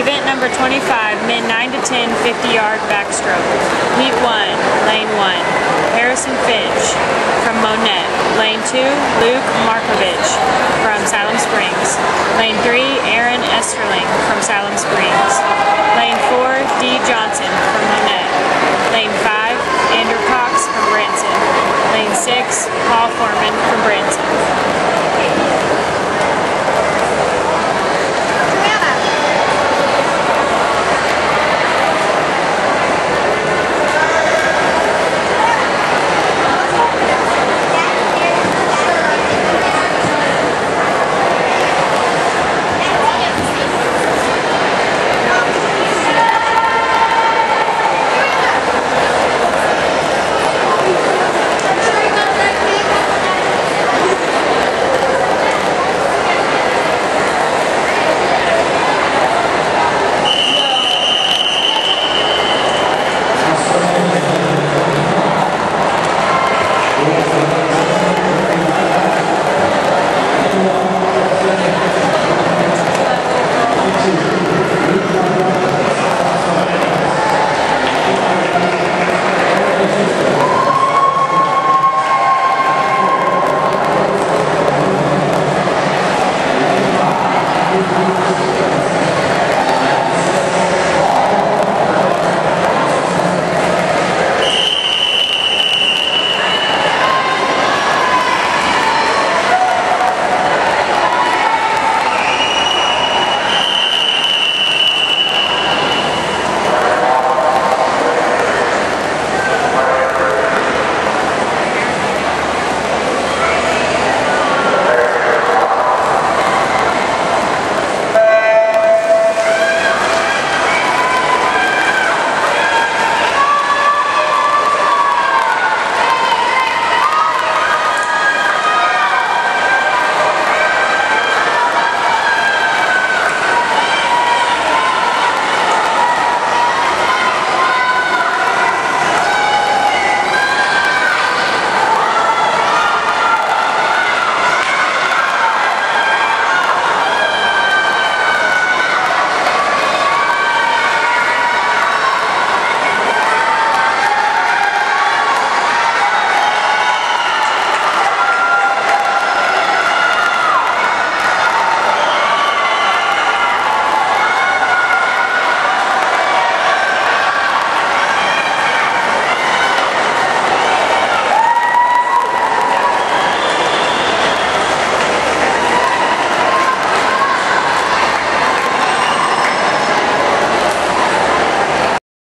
Event number 25, men 9 to 10, 50 yard backstroke. Heat 1, lane 1. Harrison Finch from Monette. Lane 2, Luke Markovich from Salem Springs. Lane 3, Aaron Esterling from Salem Springs. Lane 4, D. Johnson from Monette. Lane 5, Andrew Cox from Branson. Lane 6, Paul Foreman from Branson.